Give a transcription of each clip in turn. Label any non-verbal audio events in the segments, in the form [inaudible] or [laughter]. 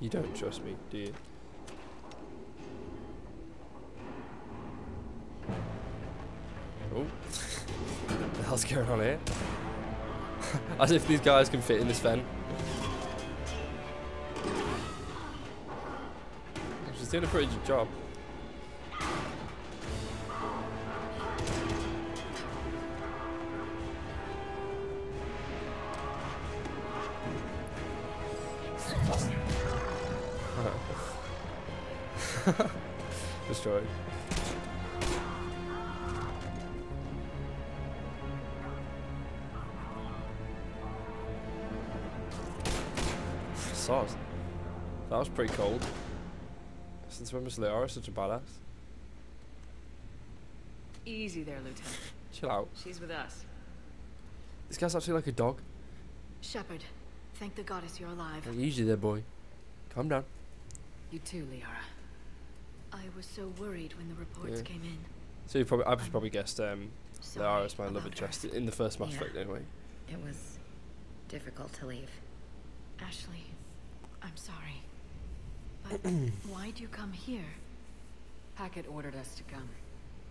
You don't trust me, do you? [laughs] Oh. what the hell's going on here? [laughs] As if these guys can fit in this fen. She's doing a pretty good job. [laughs] Destroyed. Sauce. That was pretty cold. Since when was Liara such a badass? Easy there, Lieutenant. Chill out. She's with us. This guy's actually like a dog. Shepard, thank the goddess you're alive. Like, easy there, boy. Calm down. You too, Liara. I was so worried when the reports Yeah. came in. So you probably, I've probably guessed um, Sorry Liara's my love about interest in the first Mass Yeah. Effect anyway. It was difficult to leave. Ashley, I'm sorry. But [clears throat] why'd you come here? Hackett ordered us to come.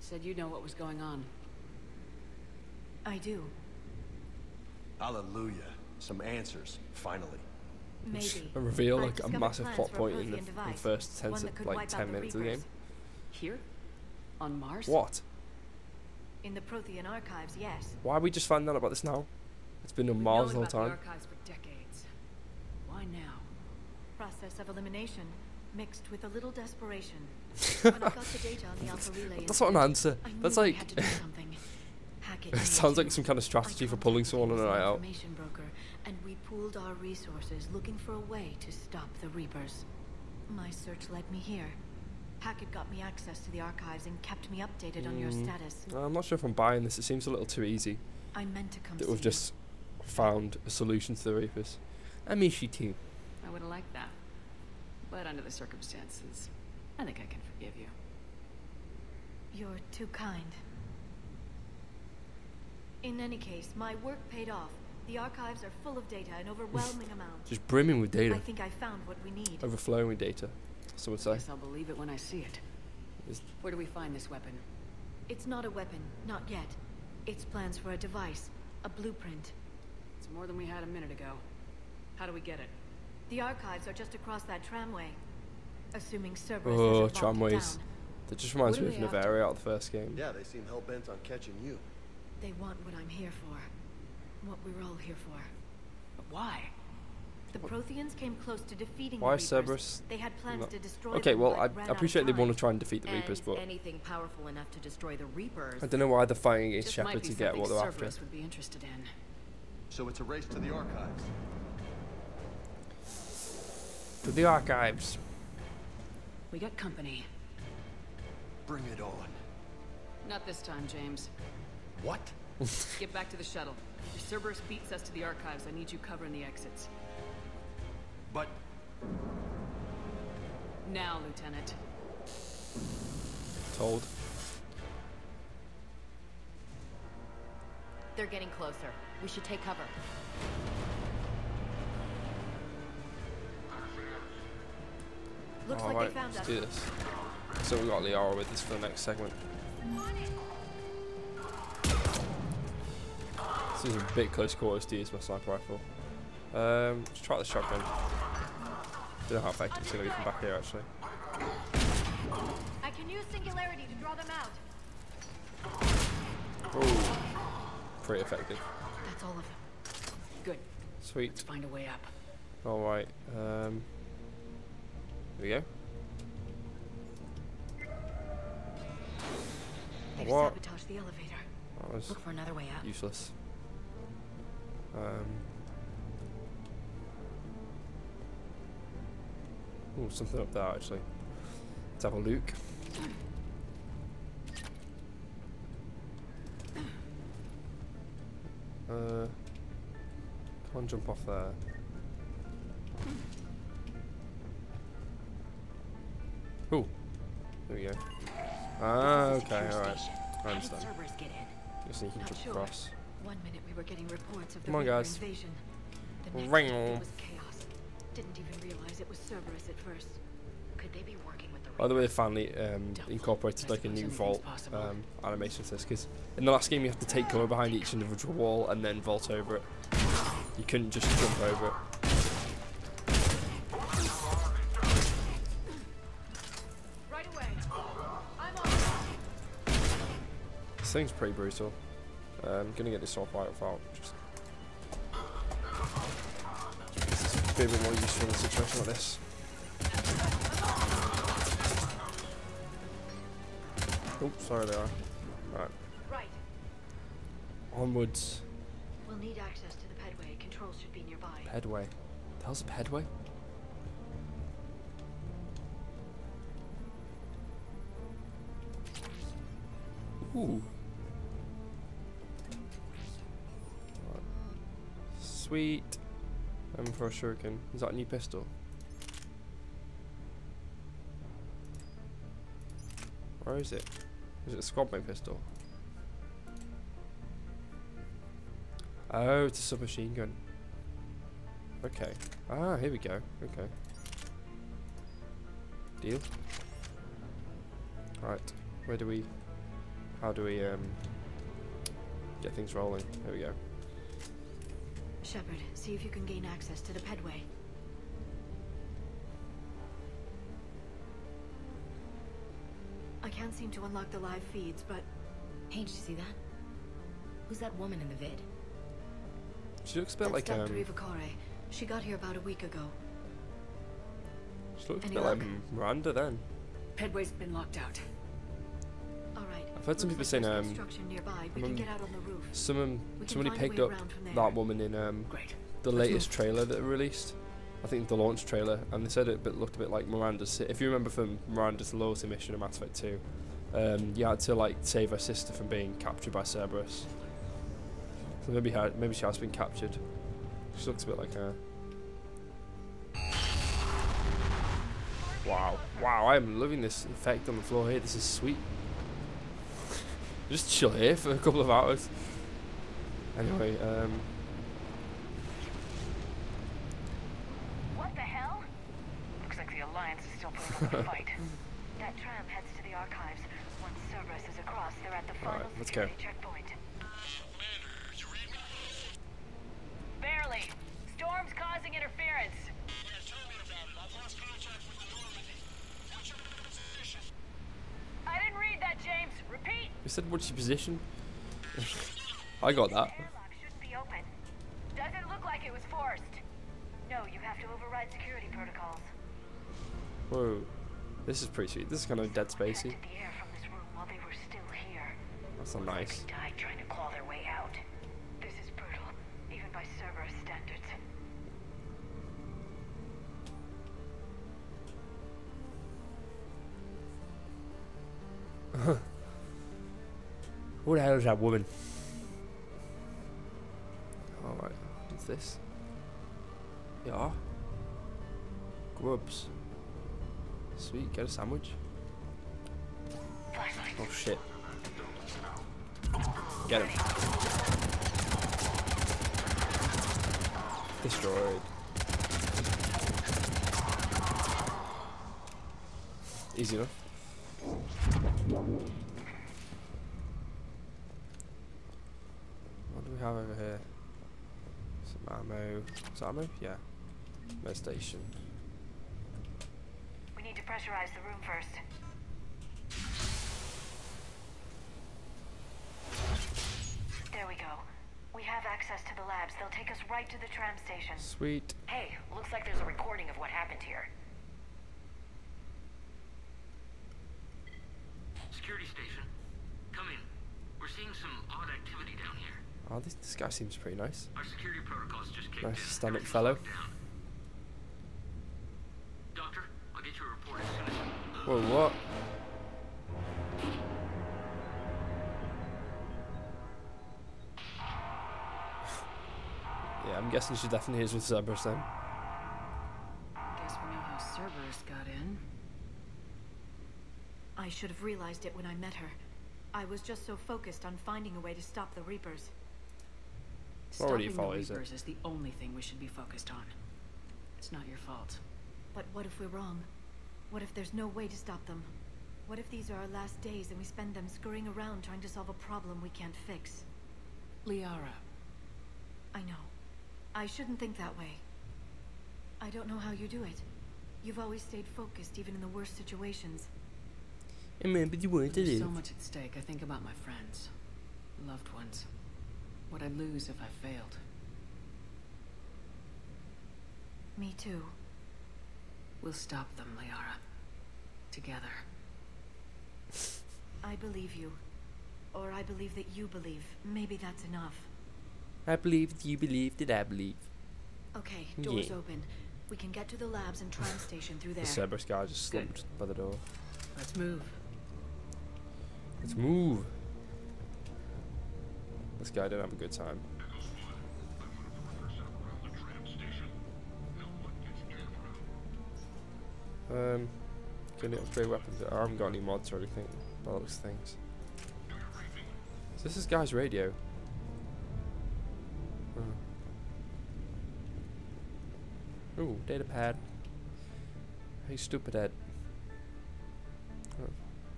Said you know what was going on. I do. Hallelujah. Some answers, finally. Maybe. A reveal like a massive plot point in the, Prothean in the first 10 to like 10 out the minutes of the game. Here? On Mars? What? In the Prothean archives, yes. Why are we just finding out about this now? It's been on We've Mars the whole time. The archives for decades. Why now? Process of elimination, mixed with a little desperation. [laughs] when I got the data on the Alpha Relay That's not an answer. I That's like [laughs] [laughs] it sounds like some kind of strategy for pulling someone on a contacted night out. information broker, and we pooled our resources looking for a way to stop the Reapers. My search led me here. Hackett got me access to the archives and kept me updated on your Mm. status. I'm not sure if I'm buying this. It seems a little too easy I meant to come that we've you. just found a solution to the Reapers. I miss you too. I would have liked that. But under the circumstances, I think I can forgive you. You're too kind. In any case, my work paid off. The archives are full of data, an overwhelming amount. Just brimming with data. I think I found what we need. Overflowing with data. Some would say. Guess I'll believe it when I see it. Is- Where do we find this weapon? It's not a weapon, not yet. It's plans for a device, a blueprint. It's more than we had a minute ago. How do we get it? The archives are just across that tramway. Assuming Cerberus Oh, hasn't locked it tramways. down. That just reminds What me of they after? Noveria out of the first game. Yeah, they seem hell-bent on catching you. They want what I'm here for. What we're all here for. But why? The Protheans came close to defeating Why the Reapers. Cerberus They had plans No. to destroy Okay, well, I, I appreciate they want to try and defeat the Reapers, but anything powerful enough to destroy the Reapers. I don't know why they're fighting against Just might Shepard to get what something they're after. Would be interested in. So it's a race to the archives. To the archives. We got company. Bring it on. Not this time, James. What? Get back to the shuttle. If Cerberus beats us to the archives, I need you covering the exits. But Now, Lieutenant. Told. They're getting closer. We should take cover. Looks like Alright, they found let's us. do this. So we got Liara with us for the next segment. This is a bit close quarters to use my sniper rifle. Um, let's try the shotgun. Don't know how effective it's going to be from back here actually. I can use singularity to draw them out. Oh, pretty effective. That's all of them. Good. Sweet. Let's find a way up. Alright, um, here we go. They've What? sabotaged the elevator. That was Look for another way out. useless. Um, oh, something up there actually. Let's have a look. Uh, can't jump off there. Oh, there we go. Ah, okay, alright. I understand. Cerberus get in? Just so you can jump across. One minute we were getting reports of the Come on, guys. invasion. The next Ring. it was chaos. Didn't even realize it was Cerberus at first. Could they be working with the By the way, they finally um, incorporated like a new vault um, animation to this because in the last game you have to take cover behind each individual wall and then vault over it. You couldn't just jump over it. Right away. I'm on. This thing's pretty brutal. Um, gonna get this off right out. Just it's a bit more useful in a situation like this. Oh, sorry they are. Right, Right. onwards. We'll need access to the pedway. Controls should be nearby. Pedway. The hell's a pedway? Ooh. Sweet. I'm for a shuriken. Is that a new pistol? Where is it? Is it a squad mate pistol? Oh, it's a submachine gun. Okay. Ah, here we go. Okay. Deal. Right. Where do we... How do we, um... Get things rolling? There we go. Shepard, see if you can gain access to the pedway. I can't seem to unlock the live feeds, but Hey, did you see that? Who's that woman in the vid? She looks a bit that's like, Dr. um... Eva Core. She got here about a week ago. She looks a Any bit like? Miranda then. Pedway's been locked out. All right. I've heard some people saying, like there's um, construction nearby. We can um, get out on the roof. Someone, somebody picked up around from there. that woman in, um... The latest trailer that they released. I think the launch trailer, and they said it bit, looked a bit like Miranda's. If you remember from Miranda's loyalty mission in Mass Effect 2, um, you had to like save her sister from being captured by Cerberus. So maybe her, maybe she has been captured. She looks a bit like her. Wow, wow! I am loving this effect on the floor here. This is sweet. Just chill here for a couple of hours. Anyway, um, What the hell? Looks like the Alliance is still putting up a [laughs] fight. That tram heads to the archives. Once Cerberus is across, they're at the final right, let's go. security checkpoint. Barely. Storm's causing interference. I didn't read that, James. Repeat. You said what's your position? I got that. Airlock shouldn't be open. Doesn't look like it was forced. No, you have to override security protocols. Whoa, this is pretty sweet. This is kind of Dead Spacey. Protected the air from this room while they were still here. That's not nice. They died trying to claw their way out. This is brutal, even by Cerberus standards. [laughs] Who the hell is that woman? Alright, what's this? Yeah. Grubs. Sweet, get a sandwich. Oh shit. Get him. Destroyed. Easy enough. What do we have over here? Some ammo. Is that ammo? Yeah. Med station. We need to pressurize the room first. There we go. We have access to the labs. They'll take us right to the tram station. Sweet. Hey, looks like there's a recording of what happened here. Security station. Come in. We're seeing some odd activity down here. Oh, this, this guy seems pretty nice. Our security protocols just kicked Nice in. stand-up fellow. Doctor, I'll get you a report as soon as... Whoa, what? [sighs] yeah, I'm guessing she definitely is with Cerberus then. Guess we know how Cerberus got in. I should have realized it when I met her. I was just so focused on finding a way to stop the Reapers. What already Stopping the follows. Reapers is the only thing we should be focused on. It's not your fault. But what if we're wrong? What if there's no way to stop them? What if these are our last days and we spend them scurrying around trying to solve a problem we can't fix? Liara, I know. I shouldn't think that way. I don't know how you do it. You've always stayed focused even in the worst situations. Remember you wanted to there's so much at stake. I think about my friends, loved ones. What I'd lose if I failed. Me too. We'll stop them, Liara. Together. I believe you. Or I believe that you believe. Maybe that's enough. I believe you believe that I believe. Okay, doors Yeah. open. We can get to the labs and tram station through there. The Cerberus guy just Good. slumped by the door. Let's move. Let's move. This guy didn't have a good time. Um, can you upgrade weapons? I haven't got any mods or anything. By those things. This is guy's radio. Oh. Ooh, data pad. Hey, stupid head.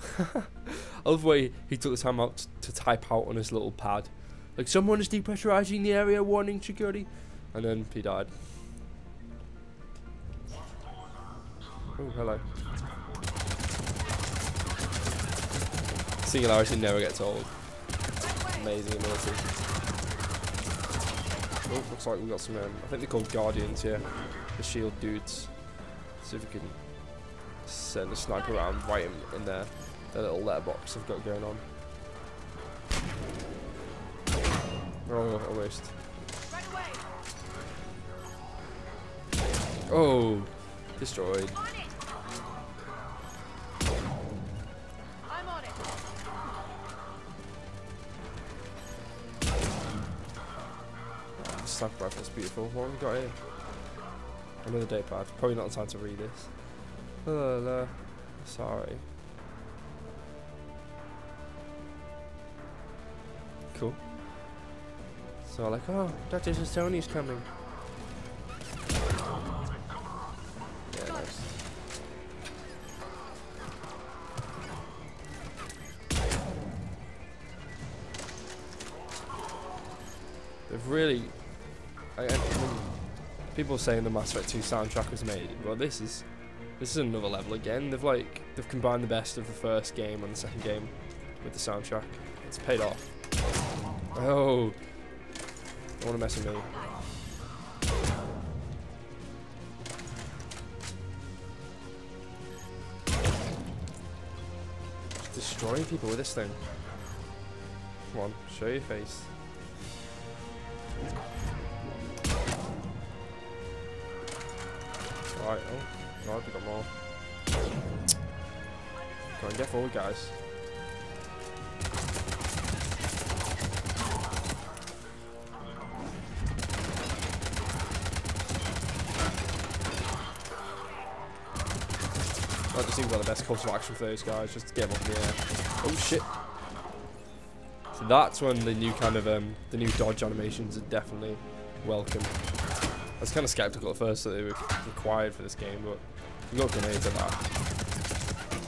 [laughs] I love the way he took the time out to type out on his little pad. Like, someone is depressurizing the area, warning security. And then he died. Oh, hello. Singularity never gets old. Amazing ability. Oh, looks like we've got some, um, I think they're called Guardians here. The shield dudes. See if we can send a sniper around right in, in there. Their little letterbox they've got going on. Oh, almost. Oh, destroyed. Sniper rifle's beautiful. What have we got here? Another day pad. Probably not the time to read this. No. Sorry. So like, oh, Dr. T'Soni's coming. They've really, I, I people saying the Mass Effect 2 soundtrack was made, well, this is this is another level again. They've like they've combined the best of the first game and the second game with the soundtrack. It's paid off. Oh, don't want to mess with me. Just destroying people with this thing. Come on, show your face. Alright, oh, right, we got more. Go on, get forward, guys. Seems like the best course of action for those guys, just to get them in the air. Oh shit! So that's when the new kind of um, the new dodge animations are definitely welcome. I was kind of skeptical at first that they were required for this game, but you got grenades at that.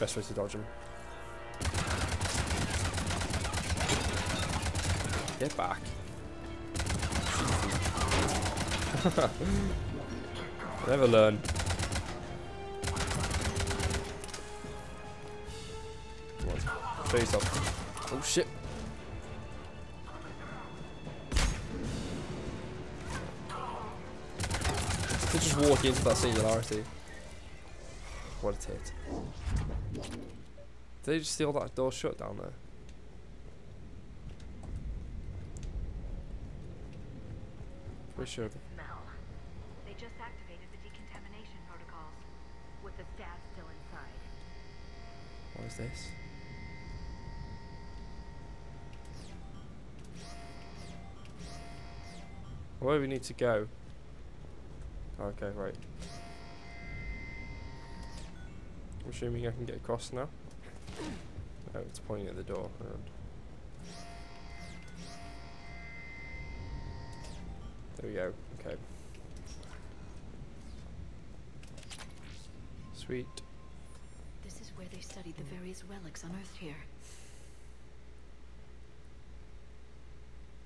Best way to dodge them. Get back. [laughs] Never learn. Show yourself. Oh shit. To just walk into that singularity. What a tit. Did they just steal that door shut down there? Pretty sure. Smell. They just activated the decontamination protocols. With the staff still inside. What is this? Where do we need to go? Okay, right. I'm assuming I can get across now. No, it's pointing at the door. Around. There we go. Okay. Sweet. This is where they studied the various relics unearthed here.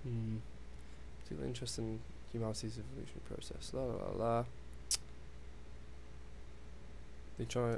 Hmm. Particularly interest in humanity's evolution process. La la la la. They try